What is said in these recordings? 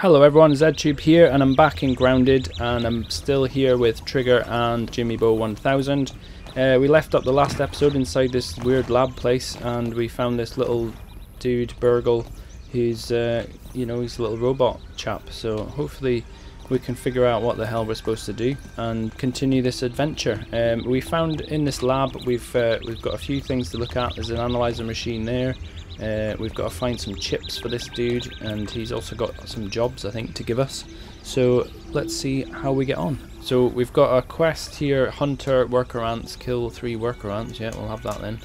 Hello everyone, ZedTube here and I'm back in Grounded and I'm still here with Trigger and Jimmybo 1000. Uh, we left up the last episode inside this weird lab place and we found this little dude, Burgle, who's, uh, you know, he's a little robot chap. So hopefully we can figure out what the hell we're supposed to do and continue this adventure. Um, we found in this lab we've uh, we've got a few things to look at. There's an analyzer machine there. Uh, we've got to find some chips for this dude, and he's also got some jobs, I think, to give us. So let's see how we get on. So we've got a quest here: hunter worker ants, kill three worker ants. Yeah, we'll have that then.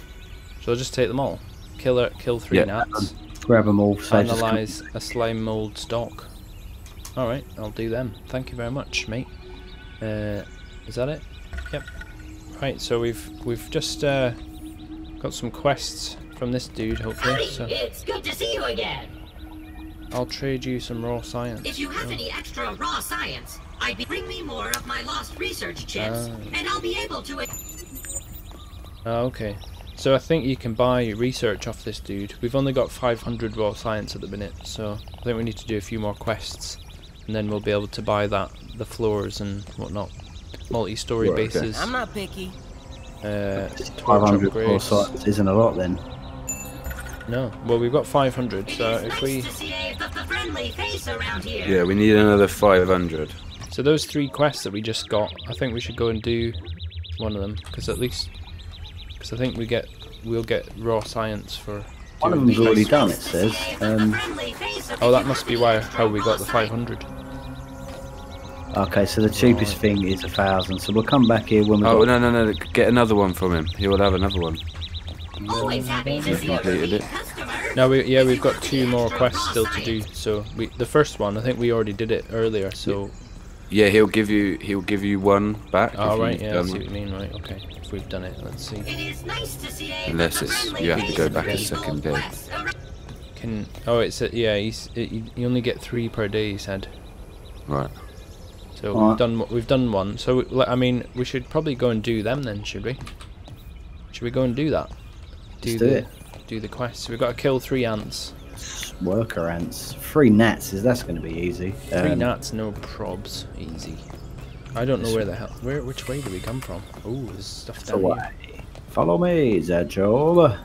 So I'll just take them all. Kill kill three Yeah. gnats. Grab them all. So Analyze a slime mold stock. All right, I'll do them. Thank you very much, mate. Uh, is that it? Yep. Right, so we've we've just uh, got some quests from this dude, hopefully. Howdy, So it's good to see you again. I'll trade you some raw science. If you have any extra raw science, I'd be bring me more of my lost research chips, Ah. and I'll be able to. Oh, okay. So I think you can buy research off this dude. We've only got 500 raw science at the minute, so I think we need to do a few more quests, and then we'll be able to buy that, the floors and whatnot, multi-story Right, okay. bases, I'm not picky. uh, torch 500 more upgrades. sites isn't a lot then. No, well we've got 500, It so is if nice we, to see a, the, the friendly face around here. Yeah, we need another 500. so those three quests that we just got, I think we should go and do one of them, because at least, because I think we get, we'll get raw science for. One of them's the already done, it says. see the- the Um, friendly face of Oh, that must be why how we got the 500. okay, so the cheapest Right. thing is a thousand. So we'll come back here when we Oh, got no, no, no. Get another one from him. He will have another one. Science. Always happy to see Completed it. customer. No, we, yeah, we've got two more quests still to do. So we, the first one, I think we already did it earlier. So, Yeah, he'll give you he'll give you one back. oh right, you've yeah, I um, see what you mean. Right, okay. If we've done it, let's see. It is nice to see a Unless it's- you have to go back a second day. Can oh, it's a, yeah, he's it, you, you only get three per day. He said. Right. So Alright. we've done what- we've done one. So I mean, we should probably go and do them then, should we? Should we go and do that? Let's do the it. do the quests. We've got to kill three ants. worker ants. Three gnats, is that's going to be easy. Three Um, gnats, no probs, easy. I don't know where the hell. Where? Which way do we come from? Oh, there's stuff down away. here. Follow me, Zedjob.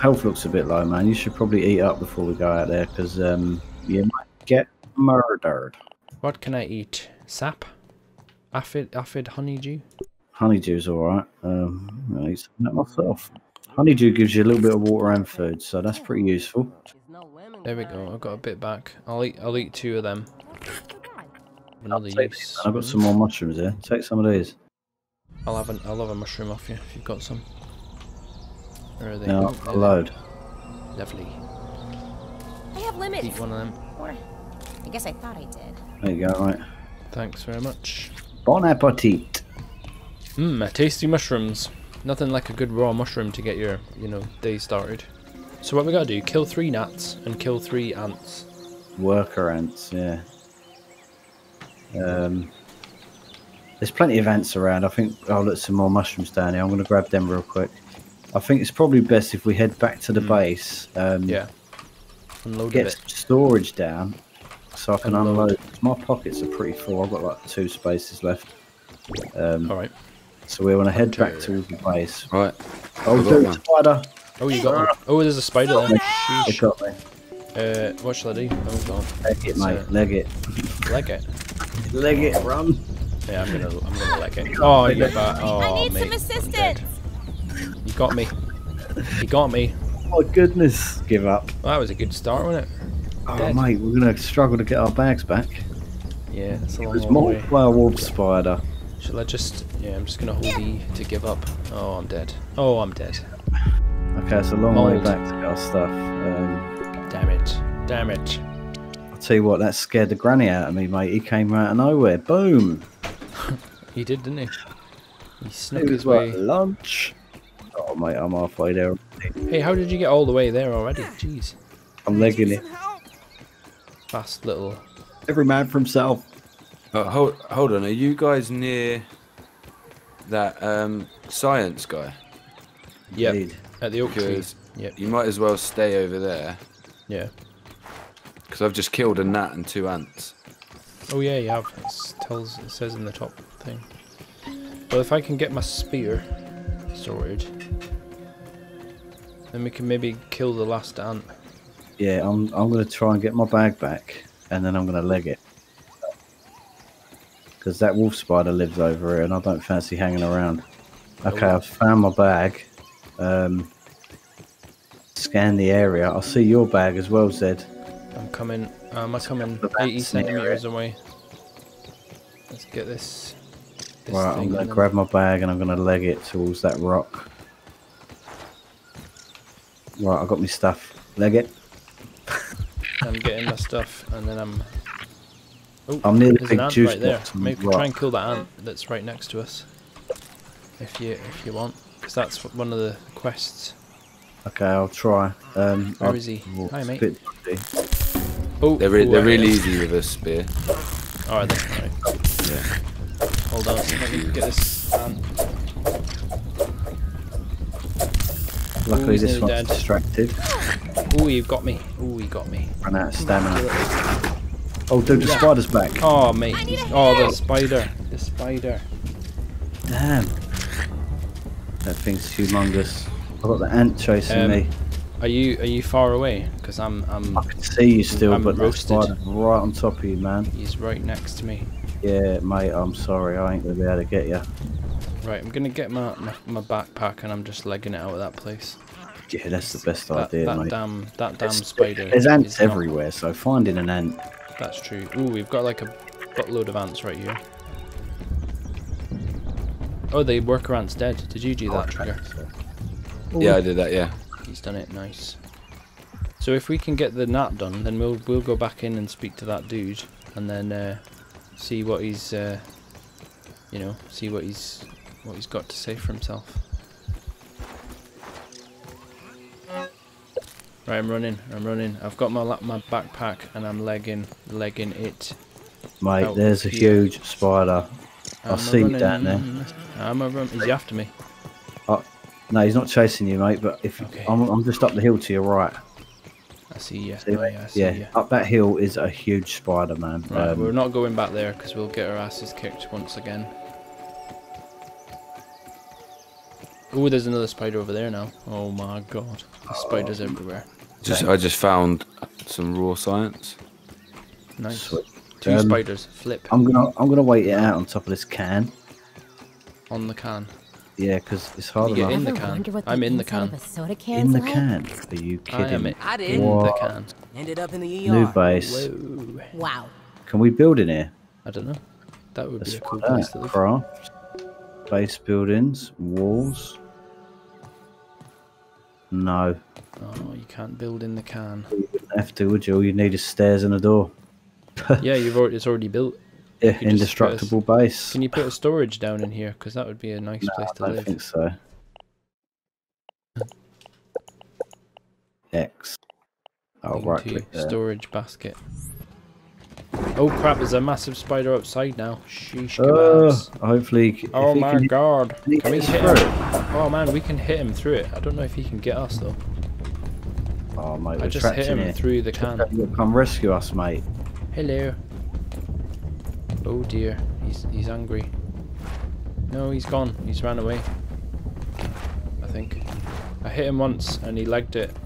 Health looks a bit low, man. You should probably eat up before we go out there, because um, you might get murdered. What can I eat? Sap? Aphid, aphid honeydew? Honeydew's alright. Um, I'll eat that myself. Honeydew gives you a little bit of water and food, so that's pretty useful. There's no women There we go. I've got a bit back. I'll eat. I'll eat two of them. Another use. I've got some more mushrooms here. Take some of these. I'll have an. I'll have a mushroom off you if you've got some. Where are they? No, Oh, a load. Lovely. I have limits. Eat one of them. Or, I guess I thought I did. There you go, right. Thanks very much. Bon appetit. Mmm, tasty mushrooms. Nothing like a good raw mushroom to get your, you know, day started. So what we gotta do? Kill three gnats and kill three ants. Worker ants, yeah. Um, there's plenty of ants around. I think I'll look some more mushrooms down here. I'm going to grab them real quick. I think it's probably best if we head back to the base. Um. Yeah. Unload Get some storage down so I can Unload. unload. My pockets are pretty full. I've got like two spaces left. Um, All right. So we're want to head back to towards the base. Right. Oh, I've got dude, spider! Oh, you got one. Oh, there's a spider there. They Sheesh. got me. Uh, what shall I do? Oh god. Leg it, mate. Leg it. Leg it. Leg it, run. Yeah, I'm gonna, I'm gonna leg it. Oh, you got. Oh, I need mate, some assistance. You got me. You got me. Oh, goodness. Give up. Well, that was a good start, wasn't it? Oh, Dead. mate, we're going to struggle to get our bags back. Yeah, that's a long, There's long more way. flower wolf spider. Shall I just? Yeah, I'm just gonna hold E to give up. Oh, I'm dead. Oh, I'm dead. Okay, it's a long way back to get our stuff. Um, Damn it. Damn it. I'll tell you what, that scared the granny out of me, mate. He came out of nowhere. Boom. He did, didn't he? He snuck It his way. like lunch. Oh, mate, I'm halfway there. Hey, how did you get all the way there already? Jeez. I'm legging it. Fast little. Every man for himself. Hold, hold on. Are you guys near that um, science guy? Yeah, At the oak tree. Yep. you might as well stay over there. Yeah. Because I've just killed a gnat and two ants. Oh yeah, you have. It tells. It says in the top thing. Well, if I can get my spear sorted, then we can maybe kill the last ant. Yeah, I'm I'm gonna try and get my bag back, and then I'm gonna leg it. Because that wolf spider lives over here, and I don't fancy hanging around. Okay, I've found my bag. Um, scan the area. I see your bag as well, Zed. I'm coming. Um, I'm coming 80 bats in the centimeters away. Let's get this. this Right, I'm gonna grab my bag and I'm gonna leg it towards that rock. Right, I got my stuff. Leg it. I'm getting my stuff, and then I'm. Oh, I'm near the big ant juice right there. box on the Maybe try and kill that ant that's right next to us. If you if you want, because that's one of the quests. Okay, I'll try. Um, Where I'll- is he? oh, Hi, mate. Oh, They're, re- oh, they're really easy with a spear. Alright then, alright. Yeah. Hold on, let me get this ant. Luckily, he's this nearly one's dead. distracted. Oh, you've got me. Oh, you got me. Run out of stamina. Oh, dude, the spider's back. Oh, mate. I need Oh, the spider. The spider. Damn. That thing's humongous. I've got the ant chasing Um, me. Are you are you far away? Because I'm I'm. I can see you still, I'm but that roasted. spider's right on top of you, man. He's right next to me. Yeah, mate, I'm sorry. I ain't gonna be able to get you. Right, I'm gonna get my, my, my backpack and I'm just legging it out of that place. Yeah, that's the best That, idea, that mate. damn that damn There's- spider. There's ants is not- everywhere, so finding an ant. That's true. Ooh, we've got like a buttload of ants right here. Oh, the worker ant's dead. Did you do that, Trigger? Yeah, I did that, yeah. He's done it. Nice. So if we can get the gnat done, then we'll we'll go back in and speak to that dude, and then uh, see what he's, uh, you know, see what he's what he's got to say for himself. Right, I'm running. I'm running. I've got my my backpack, and I'm legging legging it. Mate, out there's a huge spider. I see you down there. I'm a run. Is he after me? No, he's not chasing you, mate. But if Okay. I'm, I'm just up the hill to your right. I see you. See, Oh, yeah, I see yeah, you. up that hill is a huge spider, man. Right, Um, we're not going back there because we'll get our asses kicked once again. Oh, there's another spider over there now. Oh my god. There's spiders everywhere. Just I just found some raw science. Nice. Sweet. Two Um, spiders. Flip I'm gonna I'm gonna wait it out on top of this can. on the can. Yeah, because it's Can hard enough. in the can? I'm in the can. soda can's In the like? can? Are you I am kidding? in, I did. in the can. Ended up in the ER. New base. Whoa. Wow. Can we build in here? I don't know. That would Let's be a cool place out. to live. Craft, base buildings, walls. No, Oh, you can't build in the can. you wouldn't have to, would you? All you need is stairs and a door. yeah, you've already, it's already built. Yeah, indestructible base. Can you put a storage down in here? Because that would be a nice No, place I to don't live. think so. X. Oh, Into right click there. storage basket. Oh crap, there's a massive spider outside now. Sheesh kebabs. Uh, hopefully, oh my can god. can we hit through him? Oh man, we can hit him through it. I don't know if he can get us though. Oh, mate, I just hit him here. through the can. You'll come rescue us, mate. Hello. Oh dear, he's he's angry. No, he's gone. He's ran away. I think. I hit him once and he legged it.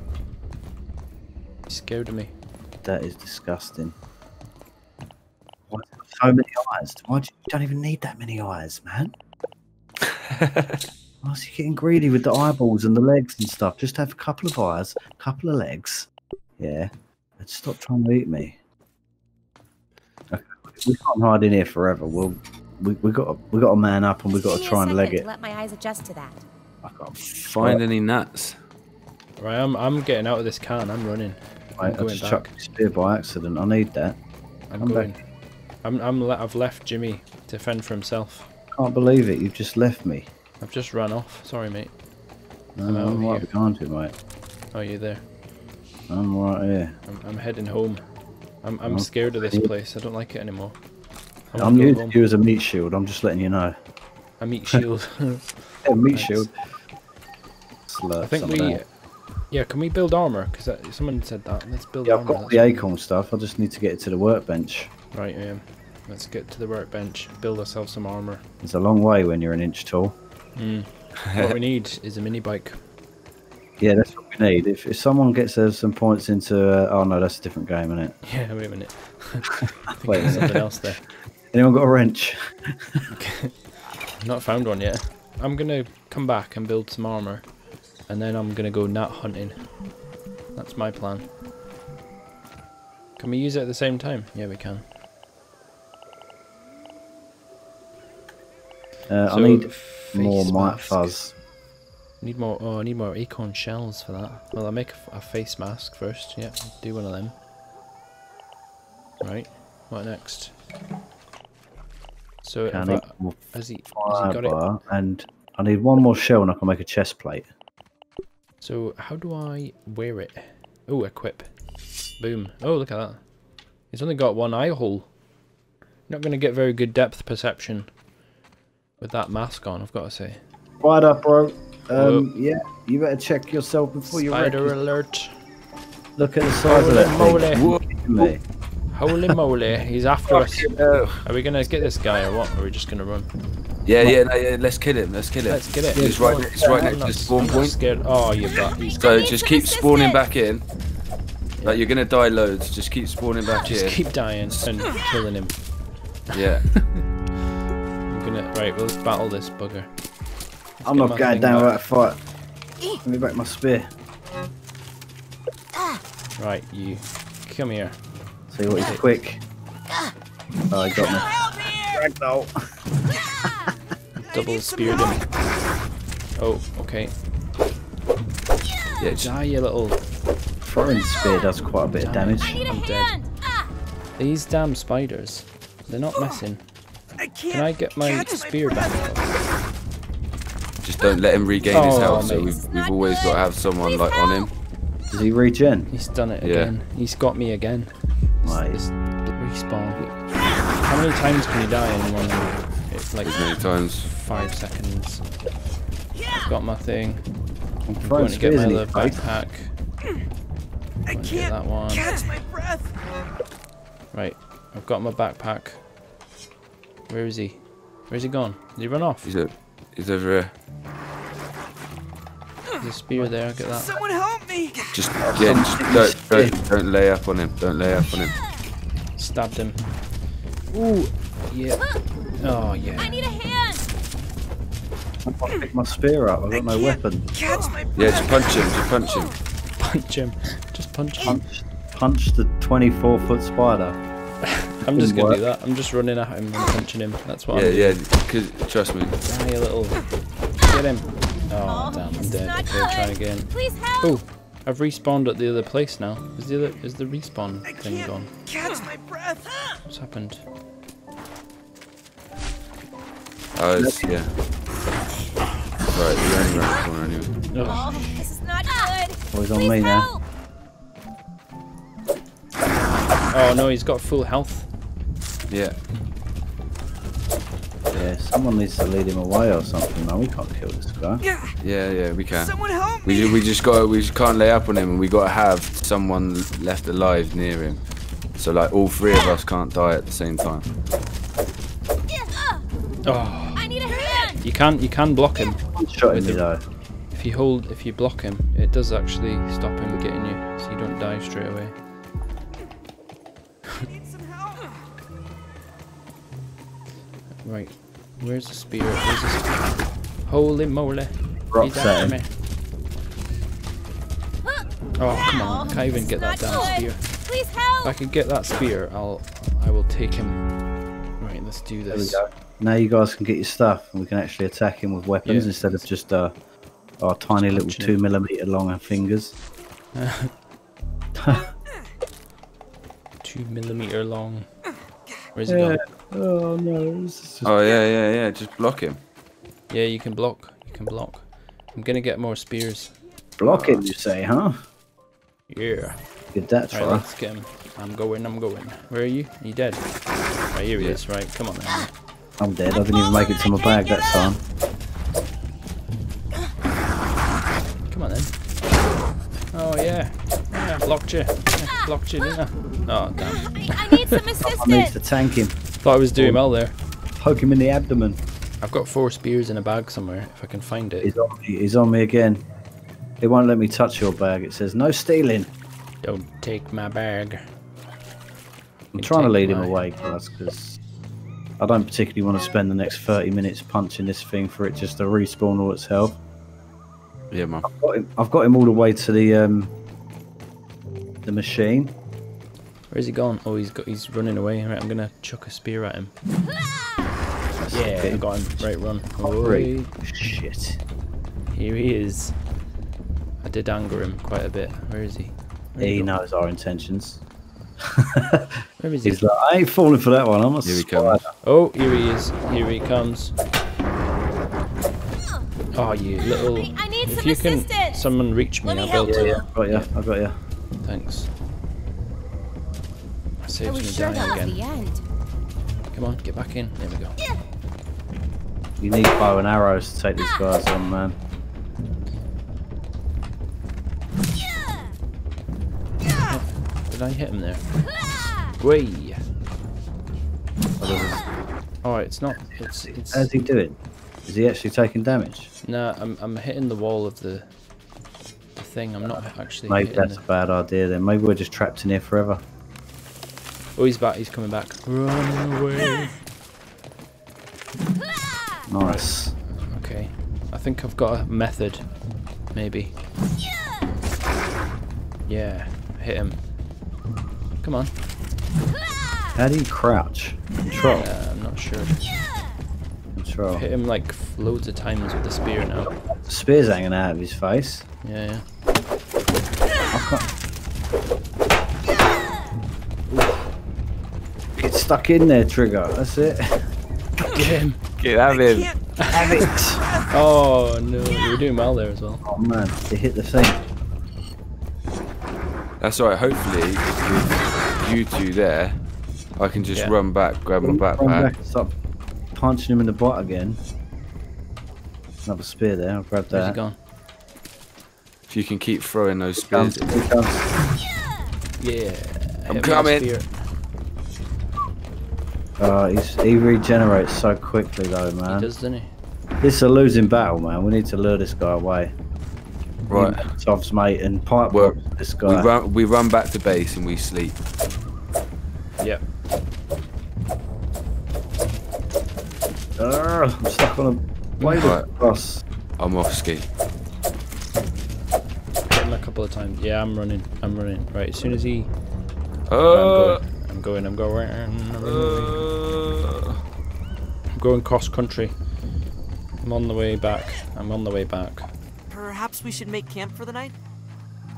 He scared of me. That is disgusting. Why so many eyes? Why do you, you don't even need that many eyes, man? Why is he getting greedy with the eyeballs and the legs and stuff? Just have a couple of eyes, a couple of legs. Yeah. And stop trying to eat me. Okay, We can't hide in here forever. We'll, we we got to, we got to man up and we got to try and leg it. Let my eyes adjust to that. I can't Find any nuts. Right, I'm I'm getting out of this can. I'm running. I'm Mate, I just back. chucked my spear by accident. I need that. I'm I'm going. back. I'm I'm le- I've left Jimmy to fend for himself. Can't believe it. You've just left me. I've just run off. Sorry, mate. No, I'm I'm right behind you, mate. Oh, you there? I'm right here. I'm I'm heading home. I'm I'm Oh, scared of this place. I don't like it anymore. I I'm go using you as a meat shield. I'm just letting you know. A meat shield. Yeah, meat Thanks. shield. Slurp I think we. Yeah, can we build armor? Because uh, someone said that. Let's build Yeah, I've armor. got that's the acorn stuff. I just need to get it to the workbench. Right, um, let's get to the workbench, build ourselves some armor. It's a long way when you're an inch tall. what we need is a mini bike. Yeah, that's what we need. If, if someone gets uh, some points into, uh, oh no, that's a different game, isn't it? Yeah, wait a minute. I Wait there's minute. something else there. Anyone got a wrench? Not found one yet. I'm gonna come back and build some armor, and then I'm gonna go nut hunting. That's my plan. Can we use it at the same time? Yeah, we can. Uh, So, I need more mask. fuzz. Need more. Oh, I need more acorn shells for that. Well, I'll make a face mask first. Yeah, do one of them. Right. What next? So, I I, has he, has he got it? and I need one more shell, and I can make a chest plate. So how do I wear it? Oh, equip. Boom. Oh, look at that. He's only got one eye hole. Not going to get very good depth perception with that mask on, I've got to say. Right up, bro. Um, yeah, you better check yourself before you wreck Spider yourself. alert. Look at the size of Holy that moly. thing. Whoa. Kidding me. Holy moly, he's after us. No. Are we going to get this guy or what? Or are we just going to run? Yeah, yeah, no, yeah. Let's kill him. Let's kill him. Let's get it. It's right. It's right I'm next to the spawn I'm not point. scared. Oh, you got. He's So just keep spawning back in. Like you're gonna die loads. Just keep spawning back just in. keep dying and killing him. Yeah. I'm gonna. Right, well, let's battle this bugger. I'm not my going down back. without a fight. Let me back my spear. Right, you. Come here. See what he's quick. Oh, he got me. Ragdoll. Double speared him. Oh, okay. Yeah. Just, Die, you little. Throwing spear does quite a bit of damage. I need a I'm dead. hand. These damn spiders. They're not messing. Can I get my spear back? just don't let him regain his Oh, health. So we've, we've always got to have someone like on him. Does he regen? He's done it Yeah. again. He's got me again. Right. This respawn. How many times can you die in one? It's like As many times. five seconds. I've got my thing. I'm I'm throwing going to get my other backpack. I can't get that one. Catch my breath. Right, I've got my backpack. Where is he? Where's he gone? Did he run off? He's a, he's over here. There's a spear there. Get that. Someone help me. Just yeah. Just don't, don't don't lay up on him. Don't lay up on him. Stabbed him. Ooh, yeah. Oh yeah. I need a hand. I pick my spear up. I've got no weapon. Catch my Yeah. Just punch him. Just punch him. Punch him. Just punch him. Punch, punch the 24 foot spider. I'm just gonna work. do that. I'm just running at him and punching him. That's what Yeah. I'm doing. Yeah. Cause trust me. Ah, you little. Get him. Oh damn, I'm this is dead. not Okay, try again. Please help. Oh, I've respawned at the other place now. Is the other is the respawn I thing can't gone? catch my breath. What's happened? Oh, it's, yeah. Right. You're only around the corner anyway. Ugh. Oh, this is not good. Oh, he's on Please me now. Oh no, he's got full health. Yeah. Yeah, someone needs to lead him away or something, man. We can't kill this guy. Yeah. Yeah. Yeah. We can. Someone help We, me. ju- we just got we just can't lay up on him and we got to have someone left alive near him. So like all three of us can't die at the same time. Oh, I need a hand. you can you can block him Shot With me the- though. if you hold if you block him. It does actually stop him getting you, so you don't die straight away. Right, where's the spear? Where's the spear? Holy moly! Rocks He's after me. Oh come on! I can't even get that damn spear. Please If. I can get that spear, I'll I will take him. Right, let's do There we this. go. Now you guys can get your stuff and we can actually attack him with weapons Yeah. instead of just uh, our tiny little two him. millimeter long fingers. Two millimeter long. Where's he gone? Oh no. Just... Oh yeah, yeah, yeah. Just block him. Yeah, you can block. You can block. I'm gonna get more spears. Block him, you say, huh? Yeah. Get that Right, right. let's get him. I'm going, I'm going. Where are you? Are you dead? Right, here he Yeah. is. Right, come on then. I'm dead. I didn't even make it to my bag that time. Come on then. Oh yeah. yeah blocked you. I blocked you, didn't I? Oh, damn. I, I need some assistance. I need assistance. to tank him, Thought I was doing well there. poke him in the abdomen. I've got four spears in a bag somewhere, if I can find it. He's on me. He's on me again. It won't let me touch your bag. It says no stealing. Don't take my bag. I'm trying to take lead him away, guys, because I don't particularly want to spend the next 30 minutes punching this thing for it just to respawn all its health. Yeah, man. I've got him, I've got him all the way to the um, the Where's he gone? Oh, he's got. He's running away. Right, I'm gonna chuck a spear at him. Yeah, I got him. Right, run. Great. Oi. Shit. Here he is. I did anger him quite a bit. Where is he? Where'd He knows our intentions. Where is he? He's like, I ain't falling for that one. I'm a Here he spider. comes. Oh, here he is. Here he comes. Oh, oh you little. I, I need If some you can, someone reach me. Let me I'll be able help to. you. Yeah, got you. I got you. Thanks. That I saves me was sure that dying the again. end. Come on, get back in. There we go. You need bow and arrows to take these guys on, man. Did I hit him there? Way. Oh, it's not. It's it's. How's he doing? Is he actually taking damage? No, I'm I'm hitting the wall of the the thing. I'm not actually. Maybe that's the- a bad idea then. Maybe we're just trapped in here forever. Oh, he's back. He's coming back. Run away. Nice. Okay. I think I've got a method. Maybe. Yeah. Hit him. Come on. How do you crouch? Control. Uh, I'm not sure. Control. Hit him like loads of times with the spear now. The spear's hanging out of his face. Yeah, yeah. Stuck in there, Trigger. That's it. Get him. Get out of him. Have it. Oh no, you were doing well there as well. Oh man, it hit the thing. That's alright. Hopefully, with you two there, I can just Yeah. run back, grab my Run backpack. back and start punching him in the butt again. Another spear there. I'll grab Where's he that. gone? If you can keep throwing those spears. here comes. Yeah. I'm hit him coming. Spear. Oh, he's, he regenerates so quickly though, man. He man. does, doesn't he? This is a losing battle, man. We need to lure this guy away. Right. Tov's mate and pipe Well, bomb this We run, we run back to base and we sleep. Yep. Urgh, I'm stuck on a blade Right. of cross. I'm off ski. A couple of times. Yeah, I'm running. I'm running. Right, as soon as he. Uh, I'm going. I'm going. I'm going. Uh, I'm going cross country. I'm on the way back. I'm on the way back. Perhaps we should make camp for the night?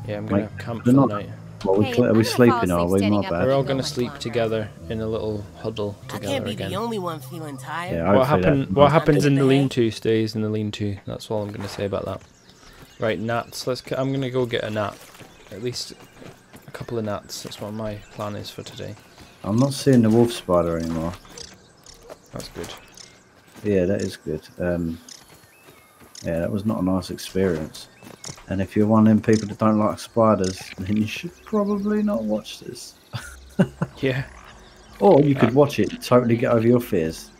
Yeah, I'm gonna camp we're for the night. Well, we hey, are we gonna fall sleeping? Are we? standing My up. bad. We're all gonna sleep longer. together in a little huddle I together can't be again. the only one feeling tired. Yeah, What that- happen? What happens in the Understand. lean-to stays in the lean-to. That's all I'm gonna say about that. Right, gnats. Let's. c- I'm gonna go get a gnat. At least a couple of gnats. That's what my plan is for today. I'm not seeing the wolf spider anymore. That's good. Yeah, that is good. Um, yeah, that was not a nice experience. And if you're one of them people that don't like spiders, then you should probably not watch this. Yeah. Or you could watch it totally get over your fears.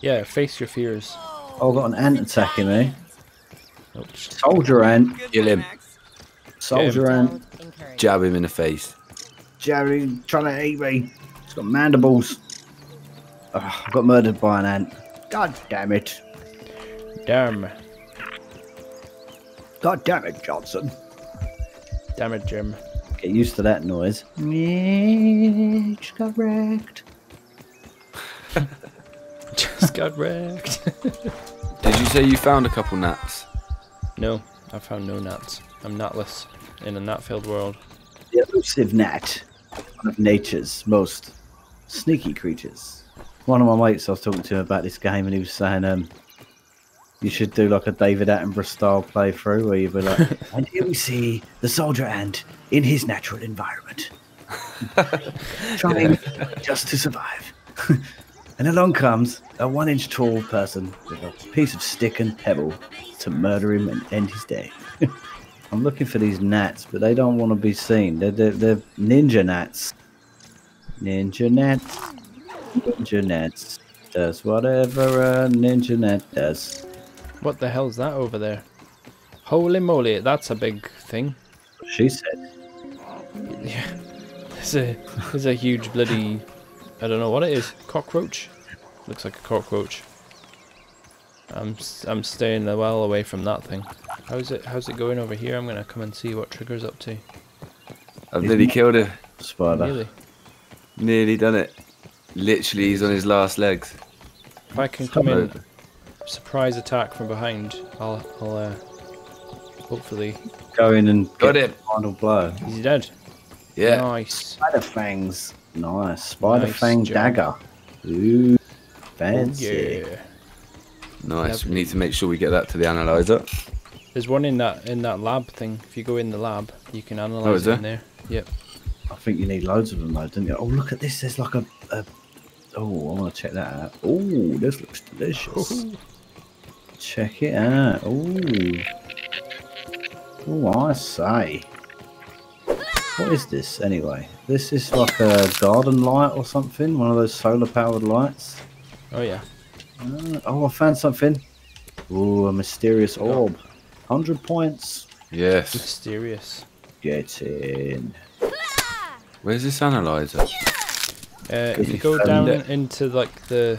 Yeah. Face your fears. Oh, I've got an ant attacking me. Oops. Soldier ant. Kill him. Max. Soldier ant. Don't jab him in the face. Jerry trying to eat me. It's got mandibles. Ugh, I got murdered by an ant. God damn it. Damn. God damn it, Johnson. Damn it, Jim. Get used to that noise. Mitch got wrecked. Just got wrecked. Did you say you found a couple gnats? no, I found no gnats. I'm natless in a gnat-filled world. The elusive gnat. One of nature's most sneaky creatures. One of my mates, I was talking to him about this game, and he was saying, um, you should do like a David Attenborough style playthrough where you'd be like, and here we see the soldier ant in his natural environment, trying just to survive. and along comes a one inch tall person with a piece of stick and pebble to murder him and end his day. I'm looking for these gnats, but they don't want to be seen. They're, they're, they're ninja gnats. Ninja gnats. Ninja gnats. Does whatever a ninja gnat does. What the hell's that over there? Holy moly, that's a big thing. She said. Yeah. There's a there's a huge bloody I don't know what it is. Cockroach? Looks like a cockroach. I'm I'm staying well away from that thing. How's it how's it going over here? I'm gonna come and see what Trigger's up to. I've nearly killed him. Spider. Really? Nearly done it. Literally, he's on his last legs. If I can come in surprise attack from behind, I'll I'll uh, hopefully Go in and Got get him. the final blow. he's dead. Yeah. Nice. Spider fangs. Nice. Spider Nice fang job. dagger. Ooh. Oh, Fancy. yeah. Nice. We need to make sure we get that to the analyzer. There's one in that in that lab thing. If you go in the lab, you can analyze is it in there. Yep. I think you need loads of them though, don't you? Oh, look at this. There's like a. a oh, I want to check that out. Oh, this looks delicious. Check it out. Oh. Oh, I say. What is this anyway? This is like a garden light or something. One of those solar powered lights. Oh yeah. Uh, oh, I found something. Oh, a mysterious orb. 100 points. Yes. Mysterious. Get in. Where's this analyzer? Uh, if you you go down it. into like the,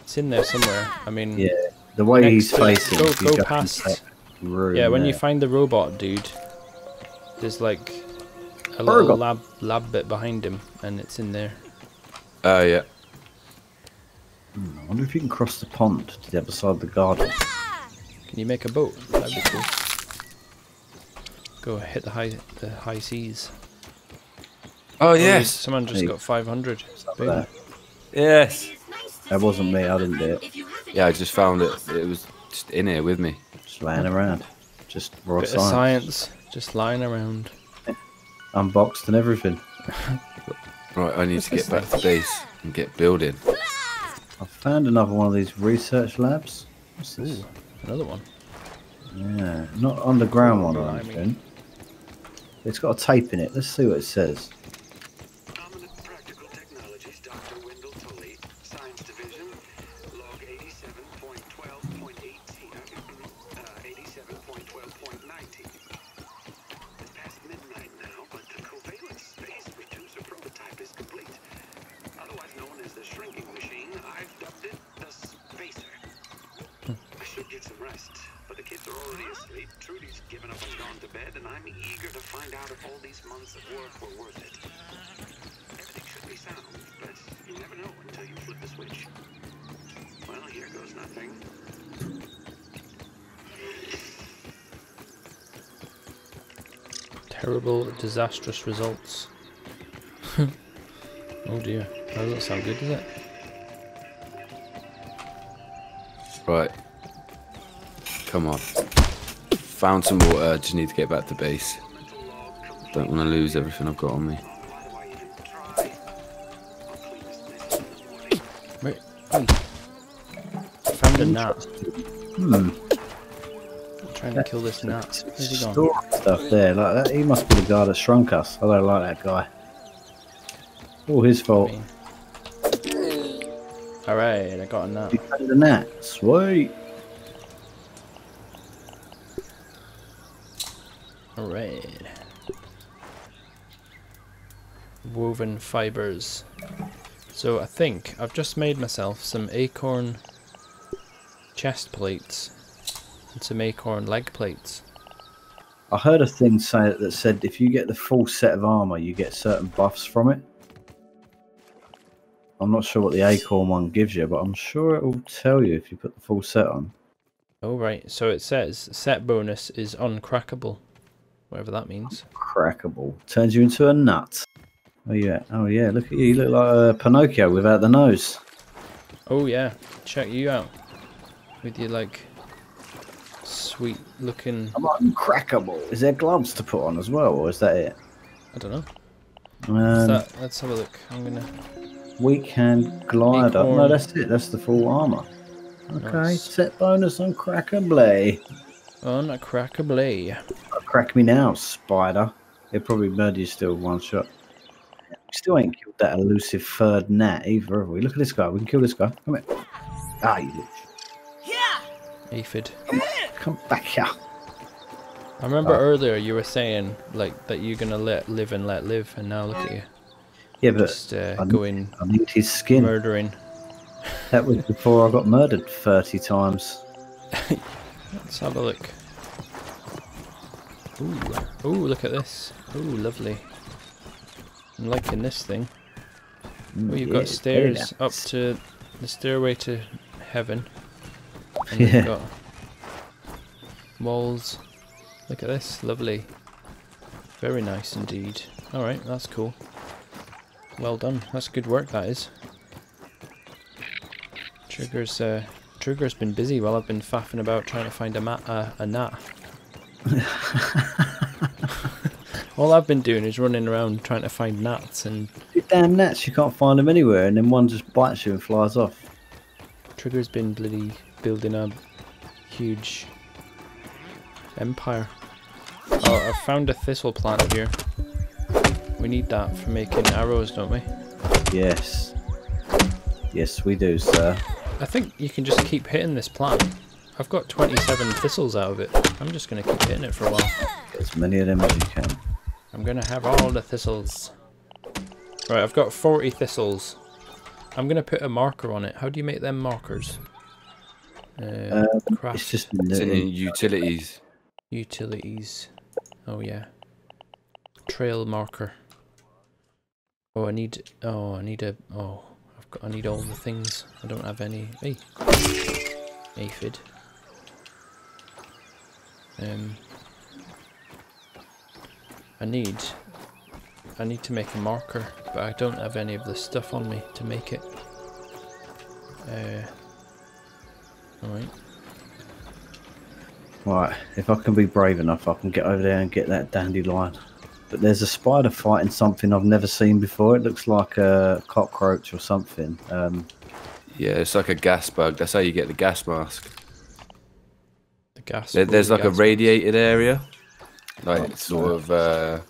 it's in there somewhere. I mean, Yeah. The way Next he's facing. go- if you go past- Room yeah. When you find the robot dude, there's like a Burger. little lab lab bit behind him, and it's in there. Oh, yeah. I wonder if you can cross the pond to the other side of the garden. Can you make a boat? That'd be cool. Go hit the high the high seas. Oh, Oh, yes. Someone just Hey. got 500. Yes. It's nice to That wasn't me, I didn't do it. If you haven't Yeah, I just found it. It was just in here with me. Just laying around. Just raw Bit of science. science, just lying around. Unboxed and everything. Right, I need to get back to base and get building. I found another one of these research labs. What's this? Ooh, another one. Yeah, not underground one, I think. It's got a tape in it. Let's see what it says. Ominent Practical Technologies, Dr. Wendell Tully, Science Division, log 87.12.18, uh, 87.12.19. It's past midnight now, but the covalent space reducer prototype is complete. Otherwise known as the shrinking machine, I've dubbed it the Spacer. I should get some rest, but the kids are already asleep. Trudy's given up and gone to bed, and I'm eager to find out if all these months of work were worth it. Everything should be sound, but you never know until you flip the switch. Well, here goes nothing. Terrible, disastrous results. oh dear. That doesn't sound good, does it? Right. Come on. Found some water. Just need to get back to base. Don't want to lose everything I've got on me. Why do I even try? I'll clean this mess in the morning. Wait. Oh. Found a gnat. Hmm. Trying to kill this nut. Where's he gone? Stuff there. Like that. He must be the guy that shrunk us. I don't like that guy. All his fault. Alright, I got a nut. You found the gnat. Sweet. Alright. Woven fibers. So I think I've just made myself some acorn chest plates some acorn leg plates. I heard a thing say that said if you get the full set of armor, you get certain buffs from it. I'm not sure what the acorn one gives you, but I'm sure it will tell you if you put the full set on. Oh right, so it says set bonus is uncrackable. Whatever that means. Crackable turns you into a nut. Oh yeah, oh yeah. Look at you. You look like uh, Pinocchio without the nose. Oh yeah, check you out. With your like sweet looking I'm like crackable. Is there gloves to put on as well, or is that it? I don't know. Um, that? Let's have a look. I'm gonna Weak hand glider. No, that's it. That's the full armor. Okay, Nice. set bonus on crackably. On a crackable. Crack me now, spider. He'll probably murder you still one shot. We still ain't killed that elusive third gnat either, have we? Look at this guy. We can kill this guy. Come here. Ah, you little Aphid. Come back here. I remember Oh. earlier you were saying like that you're gonna let live and let live, and now look at you, Yeah, but just uh, I- going I need his skin. murdering. That was before I got murdered 30 times. Let's have a look. Ooh, ooh, look at this. Ooh, lovely. I'm liking this thing. Oh, you've yeah, got stairs up to the stairway to heaven. And Yeah. you've got walls. Look at this, lovely. Very nice indeed. Alright, that's cool. Well done. That's good work that is. Trigger's uh Trigger's been busy while I've been faffing about trying to find a mat uh, a gnat. All I've been doing is running around trying to find gnats and damn gnats, you can't find them anywhere, and then one just bites you and flies off. Trigger's been bloody building a huge empire. Oh, I found a thistle plant here. We need that for making arrows, don't we? Yes. Yes, we do, sir. I think you can just keep hitting this plant. I've got 27 thistles out of it. I'm just going to keep hitting it for a while. As many of them as you can. I'm going to have all the thistles. Right, I've got 40 thistles. I'm going to put a marker on it. How do you make them markers? Uh, Um. It's just It's in in utilities. Utilities. Oh yeah. Trail marker. Oh, I need. Oh, I need a. Oh, I've got. I need all the things. I don't have any. Hey. Aphid. Um. I need. I need to make a marker, but I don't have any of the stuff on me to make it. Uh. Alright. Right, if I can be brave enough, I can get over there and get that dandelion. But there's a spider fighting something I've never seen before. It looks like a cockroach or something. Um, Yeah, it's like a gas bug. That's how you get the gas mask. The gas. There, there's like a gas- radiated area, like Oh, sort of uh,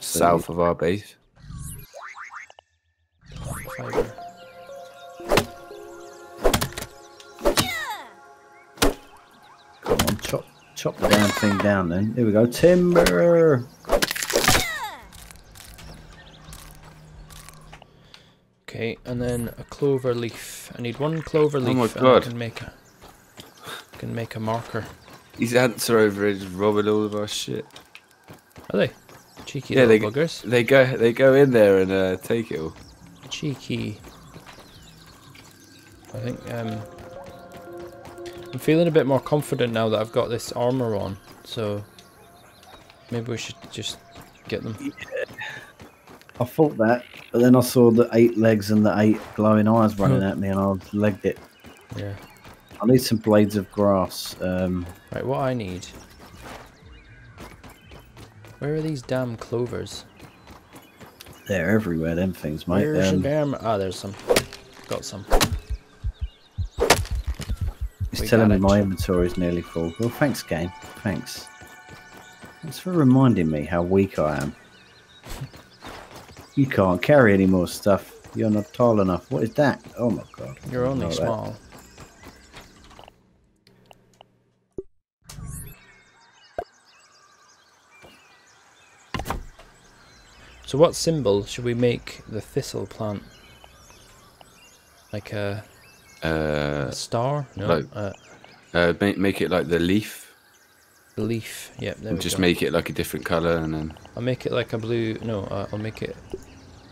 south of our base. Chop, chop the damn thing down then. Here we go. Timber! Okay, and then a clover leaf. I need one clover leaf. Oh my and I God. can make a can make a marker. These ants are over here just robbing all of our shit. Are they? Cheeky Yeah, little they- buggers. They go, they go in there and uh, take it all. Cheeky. I think um I'm feeling a bit more confident now that I've got this armor on, so maybe we should just get them. I thought that, but then I saw the eight legs and the eight glowing eyes running at me and I legged it. Yeah. I need some blades of grass. Um, Right, what I need. Where are these damn clovers? they're everywhere, them things, mate. Where's Um, damn ah there's some. Got some. We telling me my inventory is nearly full. Well, thanks, game. Thanks. Thanks for reminding me how weak I am. You can't carry any more stuff. You're not tall enough. What is that? Oh my god. You're only Know that. small. So what symbol should we make the thistle plant? Like a, Uh, a star? No, like- uh, uh, make, make it like the leaf. The leaf. Yep, there And just go. make it like a different color, and then I'll make it like a blue. No, uh, I'll make it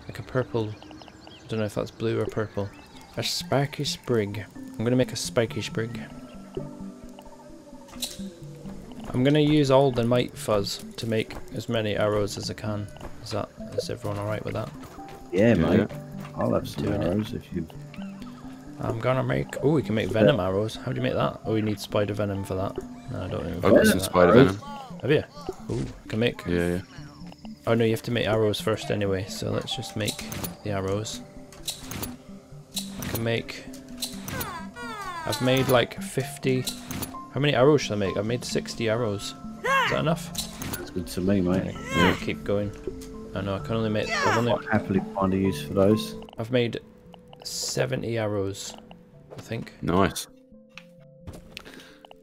like a purple. I don't know if that's blue or purple. A spiky sprig. I'm gonna make a spiky sprig. I'm gonna use all the mite fuzz to make as many arrows as I can. Is that is everyone alright with that? Yeah, Yeah. mate. I'll have some Doing it. if you. I'm gonna make. Oh, we can make venom arrows. How do you make that? Oh, we need spider venom for that. No, I don't even. I've got some spider venom. Have you? Ooh, can make. Yeah, yeah. Oh no, you have to make arrows first anyway, so let's just make the arrows. I can make... I've made like 50 How many arrows should I make? I've made 60 arrows. Is that enough? That's good to me, mate. Yeah. Keep going. I know I can only make. I've only. I'll happily find a use for those. I've made 70 arrows. I think. Nice.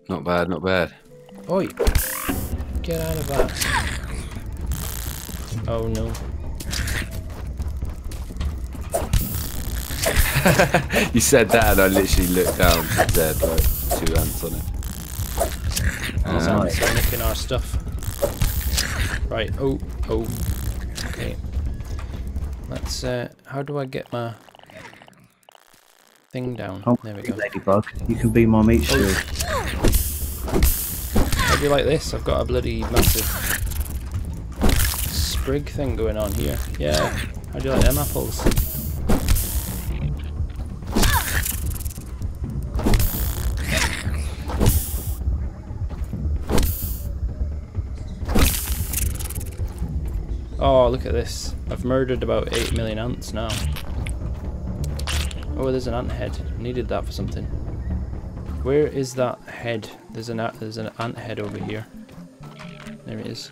Not bad, not bad. Oi! Get out of that. Oh no. You said that and I literally looked down and like two ants on it. These Uh, ants are nicking our stuff. Right, oh, oh. Okay. Let's, uh, how do I get my thing down? Oh, There we go. Ladybug, you can be my meat shield. How do you like this? I've got a bloody massive sprig thing going on here. Yeah. How do you like them apples? Oh, look at this. I've murdered about 8 million ants now. Oh, there's an ant head. Needed that for something. Where is that head? There's an ant, there's an ant head over here. There it is.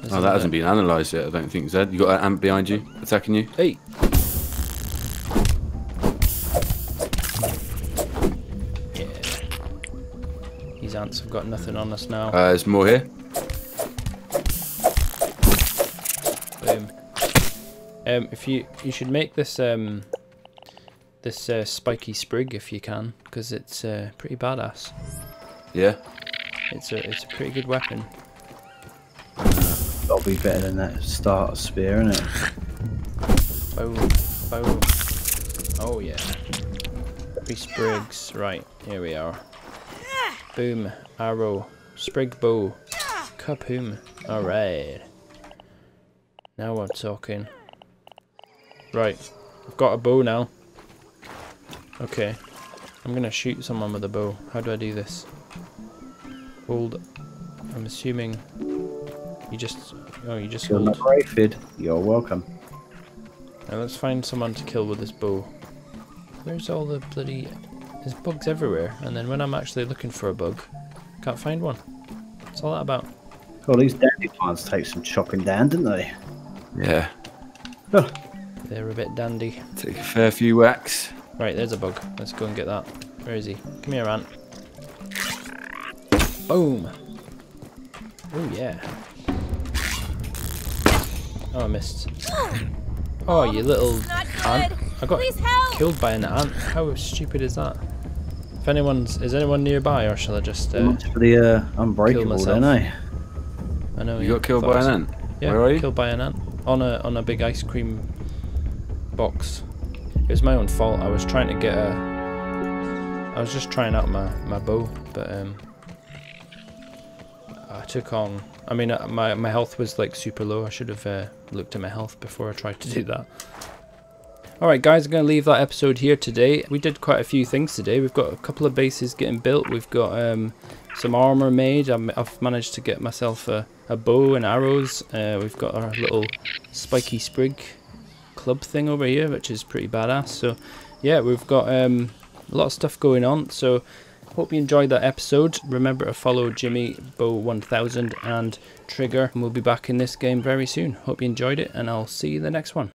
There's Oh, that hasn't been analysed yet, I don't think, Zed. You got an ant behind you, attacking you? Hey. Yeah. These ants have got nothing on us now. Uh, there's more here. Um, if you you should make this um this uh, spiky sprig if you can, because it's uh, pretty badass. Yeah. It's a it's a pretty good weapon. That'll be better than that starter spear, innit? Boom, boom. Oh yeah. Three sprigs. Right, here we are. Boom, arrow, sprig bow, kapoom. Alright. Now we're talking. Right, I've got a bow now. Okay. I'm gonna shoot someone with a bow. How do I do this? Hold. I'm assuming you just. Oh, you just You're hold. not Raphid. You're welcome. Now let's find someone to kill with this bow. Where's all the bloody... There's bugs everywhere, and then when I'm actually looking for a bug, can't find one. What's all that about? Oh, these dandelions take some chopping down, didn't they? Yeah. Oh, They're a bit dandy. Take a fair few whacks. Right, there's a bug. Let's go and get that. Where is he? Come here, ant. Boom! Oh, yeah. Oh, I missed. Oh, you little ant. I got help. killed by an ant. How stupid is that? If anyone's... Is anyone nearby, or shall I just... Uh, much for the uh, unbreakable, myself. don't they? I know. You yeah, got killed by an ant? Yeah, Where are you? killed by an ant on a on a big ice cream box. It was my own fault. I was trying to get a. I was just trying out my my bow, but um, I took on. I mean, uh, my my health was like super low. I should have uh, looked at my health before I tried to do that. Alright guys, I'm going to leave that episode here today. We did quite a few things today. We've got a couple of bases getting built. We've got um, some armor made. I'm, I've managed to get myself a, a bow and arrows. Uh, we've got our little spiky sprig club thing over here, which is pretty badass. So yeah, we've got um, a lot of stuff going on. So hope you enjoyed that episode. Remember to follow Jimmy Bow 1000 and Trigger. And we'll be back in this game very soon. Hope you enjoyed it, and I'll see you in the next one.